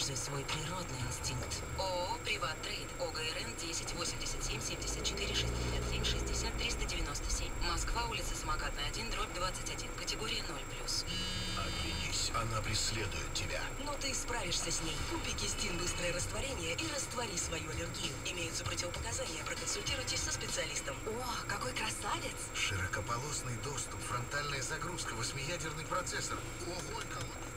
Используй свой природный инстинкт. ООО «Приват Трейд». ОГРН 10 87 74 67 60 397. Москва, улица Самокатная, 1, дробь 21. Категория 0+. Оглянись, она преследует тебя. Но ты справишься с ней. Купи кистин быстрое растворение и раствори свою аллергию. Имеются противопоказания. Проконсультируйтесь со специалистом. О, какой красавец! Широкополосный доступ, фронтальная загрузка, восьмиядерный процессор. Ого, экология.